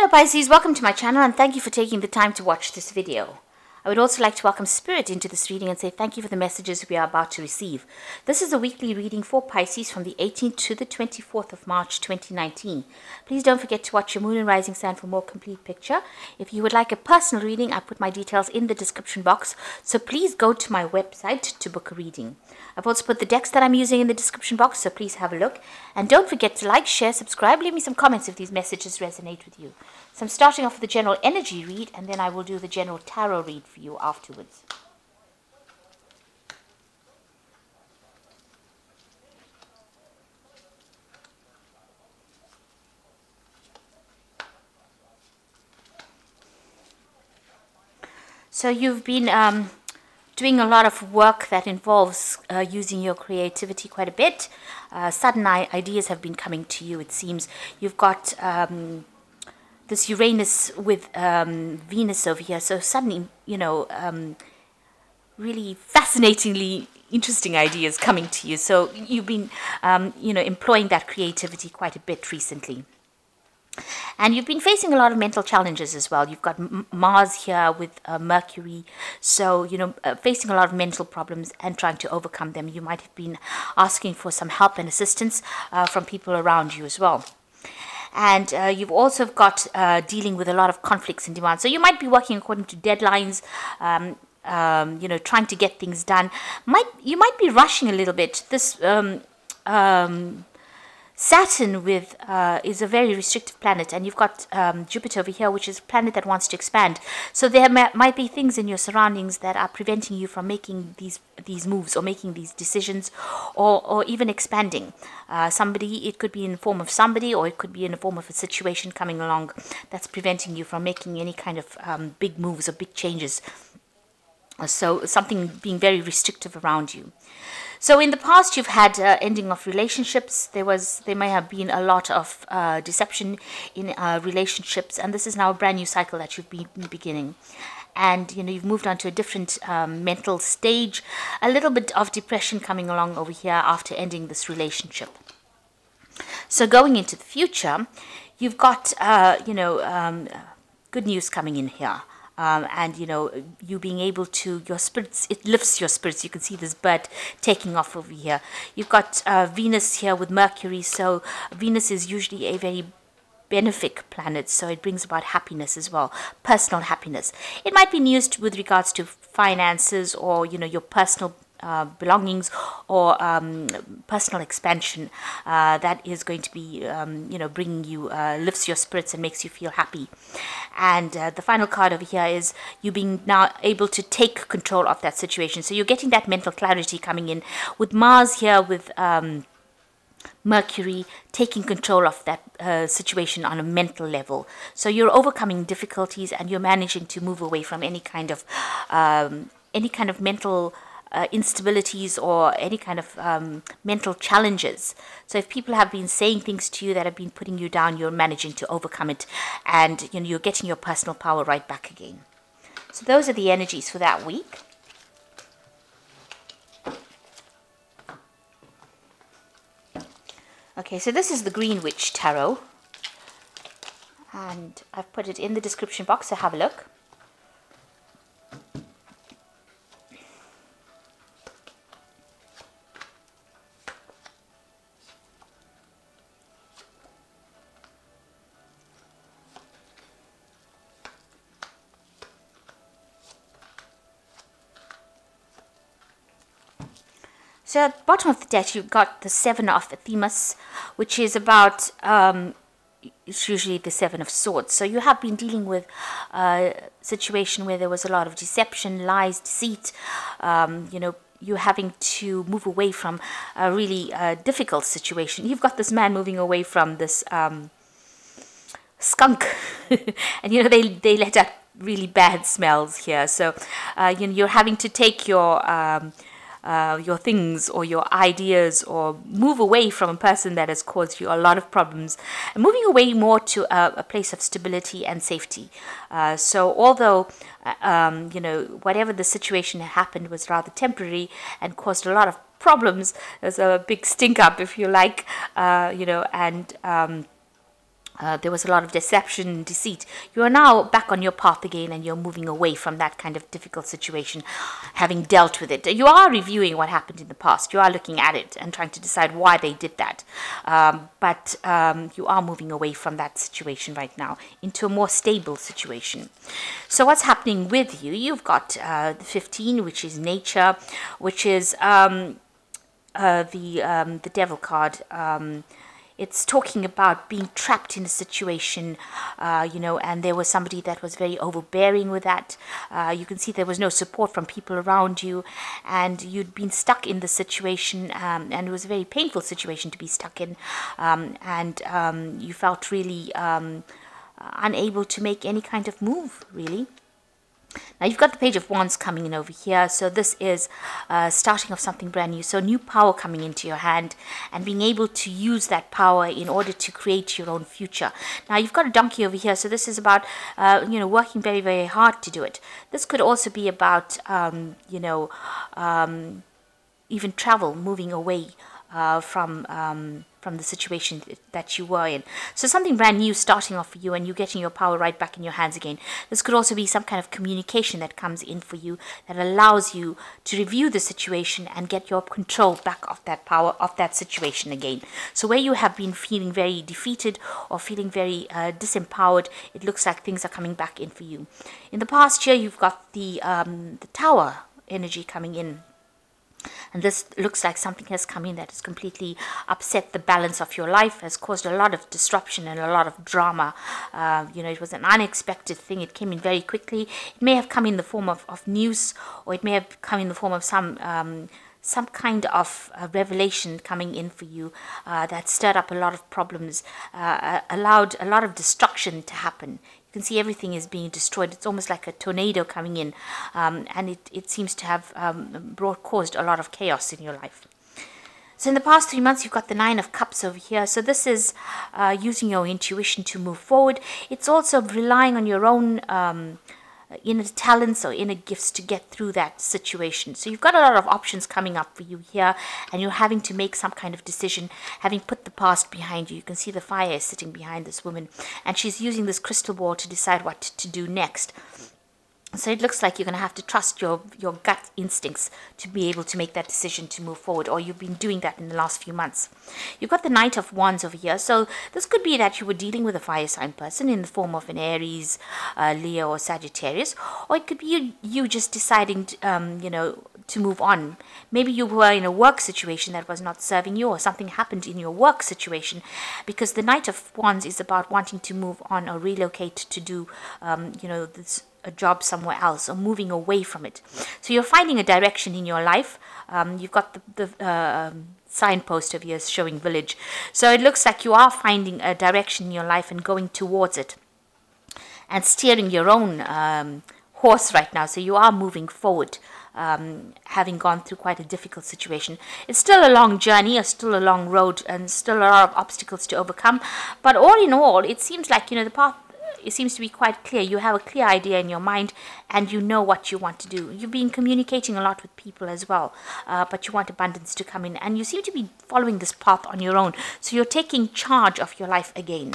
Hello Pisces, welcome to my channel and thank you for taking the time to watch this video. I would also like to welcome Spirit into this reading and say thank you for the messages we are about to receive. This is a weekly reading for Pisces from the 18th to the 24th of March 2019. Please don't forget to watch your moon and rising sign for more complete picture. If you would like a personal reading, I put my details in the description box, so please go to my website to book a reading. I've also put the decks that I'm using in the description box, so please have a look. And don't forget to like, share, subscribe, leave me some comments if these messages resonate with you. So I'm starting off with the general energy read, and then I will do the general tarot read for you afterwards. So you've been um, doing a lot of work that involves uh, using your creativity quite a bit. Uh, sudden ideas have been coming to you, it seems. You've got um, this Uranus with um, Venus over here, so suddenly, you know, um, really fascinatingly interesting ideas coming to you. So you've been, um, you know, employing that creativity quite a bit recently. And you've been facing a lot of mental challenges as well. You've got M Mars here with uh, Mercury. So, you know, uh, facing a lot of mental problems and trying to overcome them. You might have been asking for some help and assistance uh, from people around you as well. And uh, you've also got uh, dealing with a lot of conflicts and demands. So you might be working according to deadlines, um, um, you know, trying to get things done. Might You might be rushing a little bit. This um, um Saturn with uh, is a very restrictive planet, and you've got um, Jupiter over here, which is a planet that wants to expand. So there might be things in your surroundings that are preventing you from making these these moves or making these decisions, or or even expanding. Uh, somebody, it could be in the form of somebody, or it could be in the form of a situation coming along that's preventing you from making any kind of um, big moves or big changes. So something being very restrictive around you. So in the past, you've had uh, ending of relationships. There was, there may have been a lot of uh, deception in uh, relationships, and this is now a brand new cycle that you've been beginning. And you know you've moved on to a different um, mental stage, a little bit of depression coming along over here after ending this relationship. So going into the future, you've got uh, you know um, good news coming in here um, and you know you being able to your spirits it lifts your spirits. You can see this bird taking off over here. You've got uh, venus here with mercury. So venus is usually a very benefic planet. So it brings about happiness as well personal happiness. It might be used with regards to finances or you know your personal uh, belongings or um, personal expansion uh, that is going to be um, you know bringing you uh, lifts your spirits and makes you feel happy and uh, the final card over here is you being now able to take control of that situation so you're getting that mental clarity coming in with Mars here with um, Mercury taking control of that uh, situation on a mental level. So you're overcoming difficulties and you're managing to move away from any kind of um, any kind of mental uh, instabilities or any kind of um, mental challenges. So if people have been saying things to you that have been putting you down, you're managing to overcome it and you know, you're getting your personal power right back again. So those are the energies for that week. Okay, so this is the Green Witch Tarot. And I've put it in the description box, so have a look. So at the bottom of the deck, you've got the Seven of Athames, which is about, um, it's usually the Seven of Swords. So you have been dealing with a situation where there was a lot of deception, lies, deceit, um, you know, you're having to move away from a really uh, difficult situation. You've got this man moving away from this um, skunk, and you know they they let out really bad smells here. So uh, you know you're having to take your um, uh, your things or your ideas or move away from a person that has caused you a lot of problems and moving away more to a, a place of stability and safety. Uh, so although uh, um, you know whatever the situation happened was rather temporary and caused a lot of problems, there's a big stink up if you like, uh, you know, and um, uh, there was a lot of deception, and deceit. You are now back on your path again and you're moving away from that kind of difficult situation, having dealt with it. You are reviewing what happened in the past. You are looking at it and trying to decide why they did that. Um, but um, you are moving away from that situation right now into a more stable situation. So, what's happening with you? You've got uh, 15, which is nature, which is um, uh, the, um, the devil card. It's talking about being trapped in a situation, uh, you know, and there was somebody that was very overbearing with that. Uh, you can see there was no support from people around you, and you'd been stuck in the situation, um, and it was a very painful situation to be stuck in, um, and um, you felt really um, unable to make any kind of move, really. Now you've got the page of wands coming in over here. So this is uh, starting of something brand new. So new power coming into your hand and being able to use that power in order to create your own future. Now you've got a donkey over here. So this is about, uh, you know, working very, very hard to do it. This could also be about, um, you know, um, even travel, moving away uh, from um, from the situation that you were in. So something brand new starting off for you and you getting your power right back in your hands again. This could also be some kind of communication that comes in for you that allows you to review the situation and get your control back of that power of that situation again. So where you have been feeling very defeated or feeling very uh, disempowered, it looks like things are coming back in for you. In the past year, you've got the um, the tower energy coming in and this looks like something has come in that has completely upset the balance of your life, has caused a lot of disruption and a lot of drama. Uh, you know, it was an unexpected thing. It came in very quickly. It may have come in the form of, of news, or it may have come in the form of some. Um, some kind of uh, revelation coming in for you uh, that stirred up a lot of problems, uh, allowed a lot of destruction to happen you can see everything is being destroyed. It's almost like a tornado coming in, um, and it, it seems to have um, brought caused a lot of chaos in your life. So in the past three months, you've got the Nine of Cups over here. So this is uh, using your intuition to move forward. It's also relying on your own um, Uh, inner talents or inner gifts to get through that situation. So you've got a lot of options coming up for you here, and you're having to make some kind of decision, having put the past behind you. You can see the fire is sitting behind this woman, and she's using this crystal ball to decide what to do next. So it looks like you're going to have to trust your, your gut instincts to be able to make that decision to move forward, or you've been doing that in the last few months. You've got the Knight of Wands over here. So this could be that you were dealing with a fire sign person in the form of an Aries, uh, Leo, or Sagittarius, or it could be you, you just deciding, to, um, you know, to move on. Maybe you were in a work situation that was not serving you, or something happened in your work situation, because the Knight of Wands is about wanting to move on or relocate to do, um, you know, this a job somewhere else or moving away from it. So you're finding a direction in your life. Um, you've got the, the uh, signpost of yours showing village. So it looks like you are finding a direction in your life and going towards it and steering your own um, horse right now. So you are moving forward. Um, having gone through quite a difficult situation. It's still a long journey, it's still a long road, and still a lot of obstacles to overcome. But all in all, it seems like you know the path it seems to be quite clear. You have a clear idea in your mind and you know what you want to do. You've been communicating a lot with people as well, uh, but you want abundance to come in. And you seem to be following this path on your own. So you're taking charge of your life again.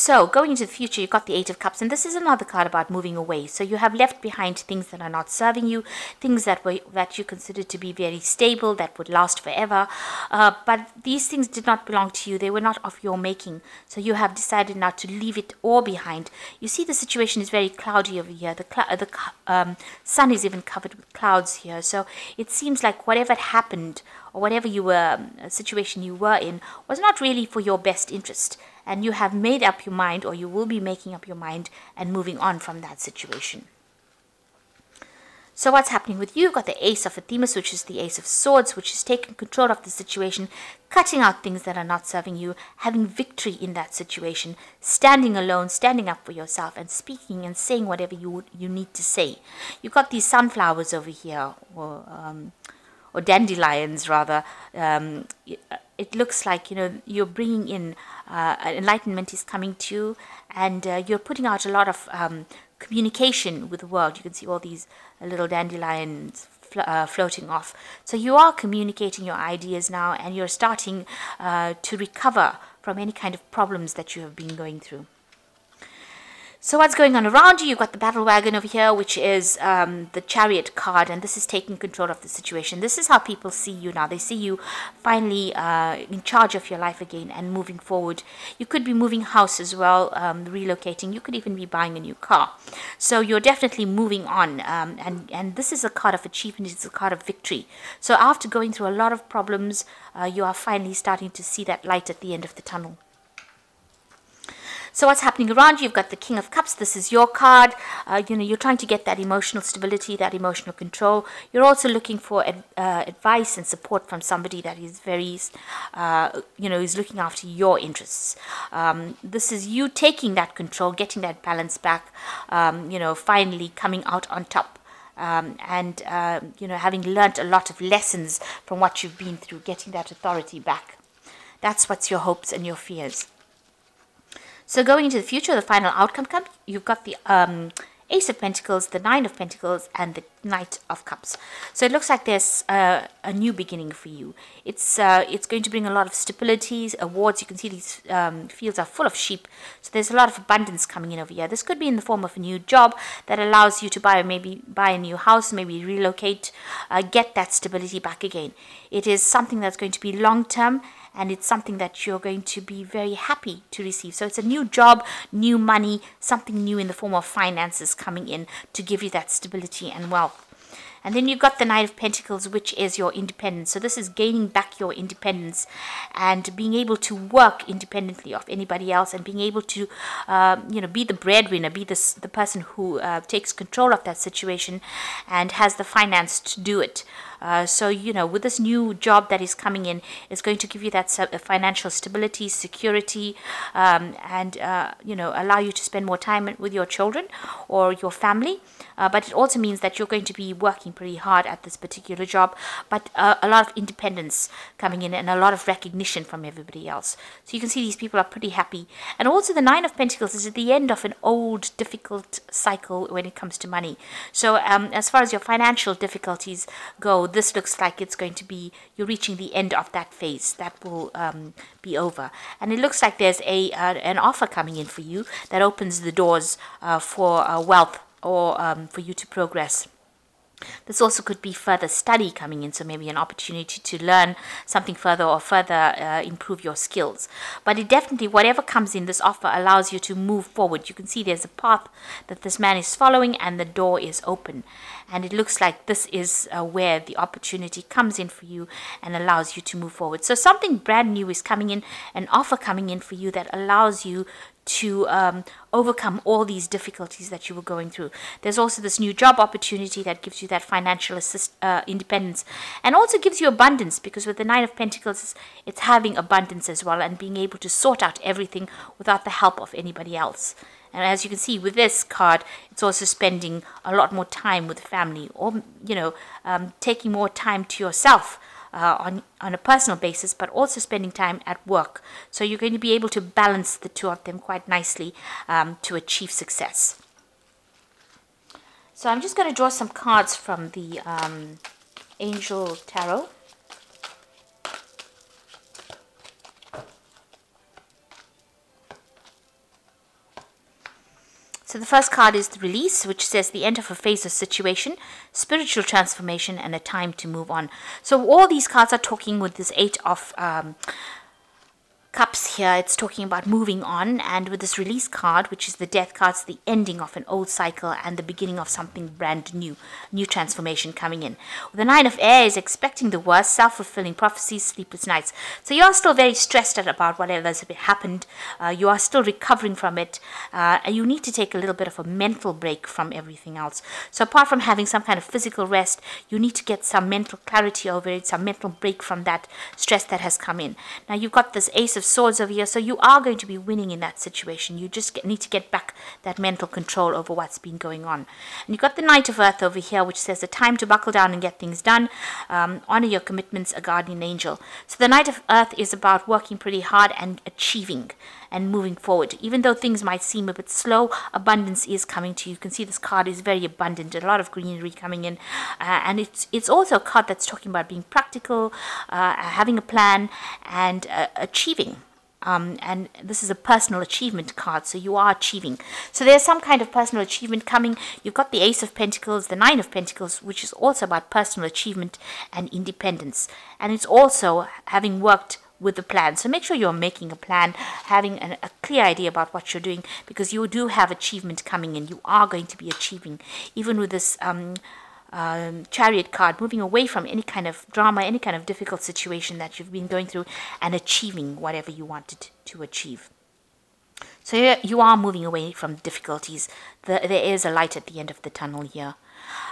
So, going into the future, you've got the Eight of Cups, and this is another card about moving away. So, you have left behind things that are not serving you, things that were that you considered to be very stable, that would last forever. Uh, but these things did not belong to you; they were not of your making. So, you have decided now to leave it all behind. You see, the situation is very cloudy over here. The the um, sun is even covered with clouds here. So, it seems like whatever happened or whatever you were um, situation you were in was not really for your best interest and you have made up your mind or you will be making up your mind and moving on from that situation. So what's happening with you? You've got the Ace of Athames, which is the Ace of Swords, which is taking control of the situation, cutting out things that are not serving you, having victory in that situation, standing alone, standing up for yourself, and speaking and saying whatever you you need to say. You've got these sunflowers over here, or um, or dandelions rather. Um, it looks like you know you're bringing in uh, enlightenment is coming to you, and uh, you're putting out a lot of um, communication with the world. You can see all these little dandelions fl- uh, floating off. So you are communicating your ideas now, and you're starting uh, to recover from any kind of problems that you have been going through. So what's going on around you? You've got the battle wagon over here, which is um, the chariot card, and this is taking control of the situation. This is how people see you now. They see you finally uh, in charge of your life again and moving forward. You could be moving house as well, um, relocating. You could even be buying a new car. So you're definitely moving on, um, and and this is a card of achievement. It's a card of victory. So after going through a lot of problems, uh, you are finally starting to see that light at the end of the tunnel. So what's happening around you? You've got the King of Cups. This is your card. Uh, you know, you're trying to get that emotional stability, that emotional control. You're also looking for ad, uh, advice and support from somebody that is very, uh, you know, is looking after your interests. Um, this is you taking that control, getting that balance back. Um, you know, finally coming out on top. Um, and uh, you know having learned a lot of lessons from what you've been through getting that authority back that's what's your hopes and your fears so going into the future, the final outcome comes. You've got the um, Ace of Pentacles, the Nine of Pentacles, and the Knight of Cups. So it looks like there's uh, a new beginning for you. It's uh, it's going to bring a lot of stability, awards. You can see these um, fields are full of sheep. So there's a lot of abundance coming in over here. This could be in the form of a new job that allows you to buy maybe buy a new house, maybe relocate, uh, get that stability back again. It is something that's going to be long term and it's something that you're going to be very happy to receive. So it's a new job, new money, something new in the form of finances coming in to give you that stability and wealth. And then you've got the Knight of Pentacles, which is your independence. So this is gaining back your independence and being able to work independently of anybody else and being able to, uh, you know, be the breadwinner, be the, the person who uh, takes control of that situation and has the finance to do it. Uh, so, you know, with this new job that is coming in, it's going to give you that financial stability, security, um, and, uh, you know, allow you to spend more time with your children or your family. Uh, but it also means that you're going to be working pretty hard at this particular job, but uh, a lot of independence coming in and a lot of recognition from everybody else. So you can see these people are pretty happy. And also the Nine of Pentacles is at the end of an old, difficult cycle when it comes to money. So um, as far as your financial difficulties go, this looks like it's going to be, you're reaching the end of that phase. That will um, be over. And it looks like there's a uh, an offer coming in for you that opens the doors uh, for uh, wealth or um, for you to progress. This also could be further study coming in, so maybe an opportunity to learn something further or further uh, improve your skills. But it definitely, whatever comes in, this offer allows you to move forward. You can see there's a path that this man is following, and the door is open. And it looks like this is uh, where the opportunity comes in for you and allows you to move forward. So something brand new is coming in, an offer coming in for you that allows you to um, overcome all these difficulties that you were going through. There's also this new job opportunity that gives you that financial assist, uh, independence and also gives you abundance because with the Nine of Pentacles, it's having abundance as well and being able to sort out everything without the help of anybody else. And as you can see with this card, it's also spending a lot more time with family or, you know, um, taking more time to yourself uh, on, on a personal basis, but also spending time at work. So you're going to be able to balance the two of them quite nicely um, to achieve success. So I'm just going to draw some cards from the um, Angel Tarot. So the first card is the release, which says the end of a phase or situation, spiritual transformation, and a time to move on. So all these cards are talking with this eight of um, Cups here, it's talking about moving on, and with this release card, which is the death card, it's the ending of an old cycle and the beginning of something brand new, new transformation coming in. The Nine of Air is expecting the worst, self-fulfilling prophecies, sleepless nights. So you are still very stressed out about whatever has happened. Uh, you are still recovering from it, uh, and you need to take a little bit of a mental break from everything else. So apart from having some kind of physical rest, you need to get some mental clarity over it, some mental break from that stress that has come in. Now you've got this Ace of swords over here. So you are going to be winning in that situation. You just get, need to get back that mental control over what's been going on. And you've got the Knight of Earth over here, which says the time to buckle down and get things done. Um, honor your commitments, a guardian angel. So the Knight of Earth is about working pretty hard and achieving and moving forward. Even though things might seem a bit slow, abundance is coming to you. You can see this card is very abundant, a lot of greenery coming in. Uh, and it's, it's also a card that's talking about being practical, uh, having a plan, and uh, achieving Um, and this is a personal achievement card, so you are achieving. So there's some kind of personal achievement coming. You've got the Ace of Pentacles, the Nine of Pentacles, which is also about personal achievement and independence. And it's also having worked with the plan. So make sure you're making a plan, having an, a clear idea about what you're doing, because you do have achievement coming in. You are going to be achieving, even with this. Um, um, chariot card, moving away from any kind of drama, any kind of difficult situation that you've been going through, and achieving whatever you wanted to achieve. So you are moving away from difficulties. The, there is a light at the end of the tunnel here.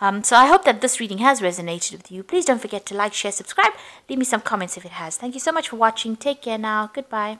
Um, so I hope that this reading has resonated with you. Please don't forget to like, share, subscribe. Leave me some comments if it has. Thank you so much for watching. Take care now. Goodbye.